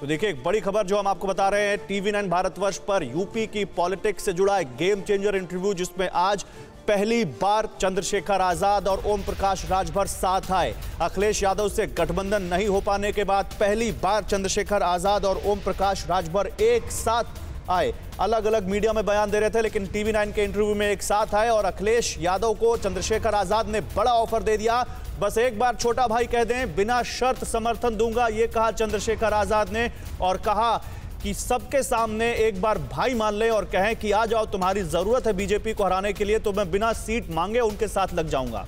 तो देखिए, एक बड़ी खबर जो हम आपको बता रहे हैं टीवी नाइन भारतवर्ष पर यूपी की पॉलिटिक्स से जुड़ा एक गेम चेंजर इंटरव्यू जिसमें आज पहली बार चंद्रशेखर आज़ाद और ओम प्रकाश राजभर साथ आए। अखिलेश यादव से गठबंधन नहीं हो पाने के बाद पहली बार चंद्रशेखर आज़ाद और ओम प्रकाश राजभर एक साथ आए। अलग अलग मीडिया में बयान दे रहे थे, लेकिन टीवी नाइन के इंटरव्यू में एक साथ आए और अखिलेश यादव को चंद्रशेखर आज़ाद ने बड़ा ऑफ़र दे दिया। बस एक बार छोटा भाई कह दें, बिना शर्त समर्थन दूँगा, ये कहा चंद्रशेखर आज़ाद ने और कहा कि सबके सामने एक बार भाई मान ले और कहें कि आ जाओ, तुम्हारी ज़रूरत है बीजेपी को हराने के लिए तो मैं बिना सीट मांगे उनके साथ लग जाऊँगा।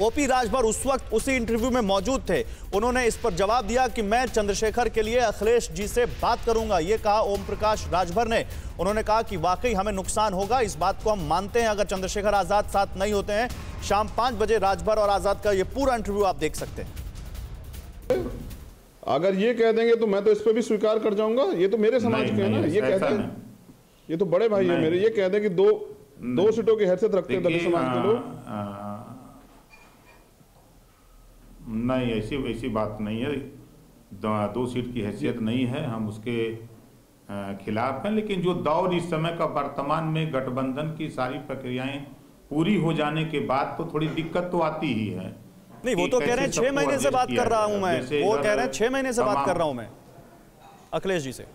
ओपी राजभर उस वक्त उसी इंटरव्यू में मौजूद थे। उन्होंने इस पर जवाब दिया कि मैं चंद्रशेखर के लिए अखिलेश जी से बात करूँगा। यह कहा ओम प्रकाश राजभर ने। उन्होंने कहा कि वाकई हमें नुकसान होगा। इस बात को हम मानते हैं। अगर चंद्रशेखर आज़ाद साथ नहीं होते हैं शाम पाँच बजे राजभर और आज़ाद का यह पूरा इंटरव्यू आप देख सकते हैं। अगर ये कह देंगे तो मैं तो इस पर भी स्वीकार कर जाऊँगा। ये तो मेरे समाज के हैं ना। ये कहते हैं। ये तो बड़े भाई है मेरे। ये कह दें कि दो दो सीटों की हैसियत रखते हैं दलित समाज के लोग। आ, आ, नहीं ऐसी वैसी बात नहीं है। दो, दो सीट की हैसियत नहीं है। हम उसके खिलाफ हैं। लेकिन जो दौर इस समय का वर्तमान में गठबंधन की सारी प्रक्रियाएँ पूरी हो जाने के बाद तो थोड़ी दिक्कत तो आती ही है नहीं वो तो कह रहे हैं छह महीने से बात कर रहा। हूँ मैं। वो कह रहे हैं छह महीने से बात कर रहा हूँ मैं। अखिलेश जी से।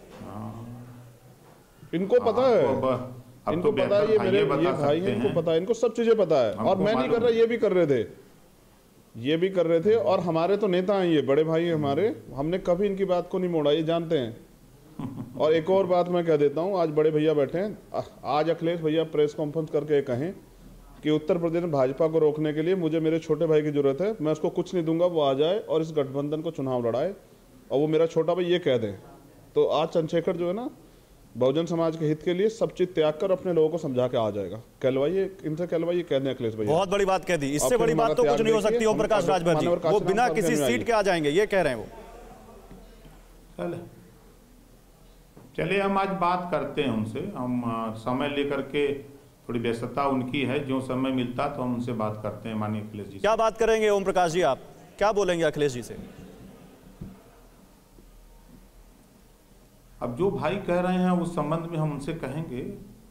इनको पता है। हाँ, तो अब- अब इनको तो पता है ये मेरे ये भाई हैं इनको पता है इनको सब चीज़ें पता है। और मैं नहीं कर रहा ये भी कर रहे थे। ये भी कर रहे थे और हमारे तो नेता हैं ये बड़े भाई हैं हमारे। हमने कभी इनकी बात को नहीं मोड़ा ये जानते हैं। और एक और बात मैं कह देता हूँ आज बड़े भैया बैठे हैं। आज अखिलेश भैया प्रेस कॉन्फ्रेंस करके कहें कि उत्तर प्रदेश में भाजपा को रोकने के लिए मुझे मेरे छोटे भाई की ज़रूरत है मैं उसको कुछ नहीं दूँगा वो आ जाए और इस गठबंधन को चुनाव लड़ाए। और वो मेरा छोटा भाई ये कह दें। तो आज चंद्रशेखर जो है ना बहुजन समाज के हित के लिए सब चीज़ त्याग कर अपने लोगों को समझा के आ जाएगा। कहलवाइए इनसे कहलवाइए कह दें अखिलेश भैया। बहुत बड़ी बात कह दी। इससे बड़ी बात तो कुछ नहीं हो सकती ओम प्रकाश राजभर जी। वो बिना किसी सीट के आ जाएँगे ये कह रहे हैं वो। चलिए हम आज बात करते हैं उनसे। हम समय लेकर के थोड़ी व्यस्तता उनकी है। जो समय मिलता तो हम उनसे बात करते हैं माननीय अखिलेश जी क्या बात करेंगे ओम प्रकाश जी आप? क्या बोलेंगे अखिलेश जी से? अब जो भाई कह रहे हैं उस संबंध में हम उनसे कहेंगे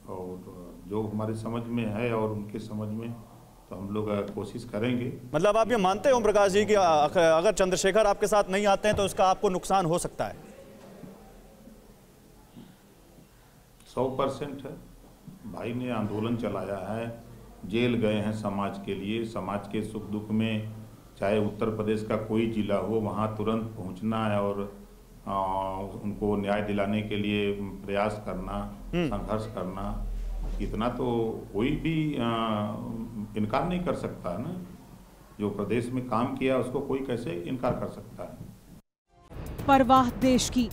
और जो हमारे समझ में है और उनके समझ में तो हम लोग कोशिश करेंगे। मतलब आप ये मानते हैं ओम प्रकाश जी कि अगर चंद्रशेखर आपके साथ नहीं आते हैं तो इसका आपको नुकसान हो सकता है? सौ परसेंट है। भाई ने आंदोलन चलाया है जेल गए हैं समाज के लिए। समाज के सुख दुख में चाहे उत्तर प्रदेश का कोई जिला हो वहाँ तुरंत पहुँचना है और उनको न्याय दिलाने के लिए प्रयास करना संघर्ष करना इतना तो कोई भी इनकार नहीं कर सकता है ना। जो प्रदेश में काम किया उसको कोई कैसे इनकार कर सकता है? परवाह देश की।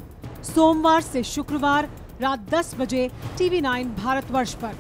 सोमवार से शुक्रवार रात 10 बजे टीवी 9 भारतवर्ष पर।